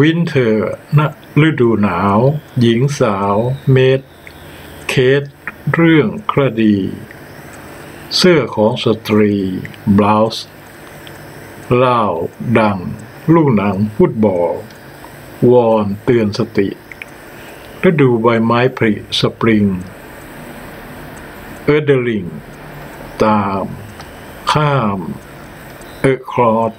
winter ฤดูหนาว หญิงสาว maid case เรื่องคดี เสื้อของสตรี blouse loud ดัง ลูกหนัง football warn เตือนสติ ฤดูใบไม้ผลิสปริง เออเดลิง ตาม ข้าม เออคลอด